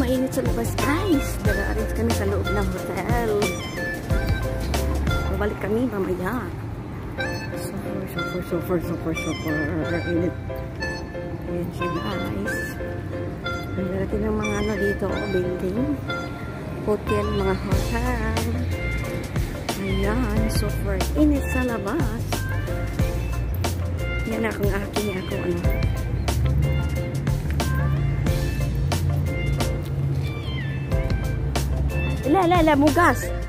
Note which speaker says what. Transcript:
Speaker 1: init sa labas guys. Dala-aris kami sa loob ng hotel. Babalik kami mamaya. Super, super, super, super, super init. Ayan siya guys. Lalaki ng mga ano dito, building. Hotel, mga hotel. Ayan, super init sa labas. Yan akong aking ako ano. لا لا لا مو قاص.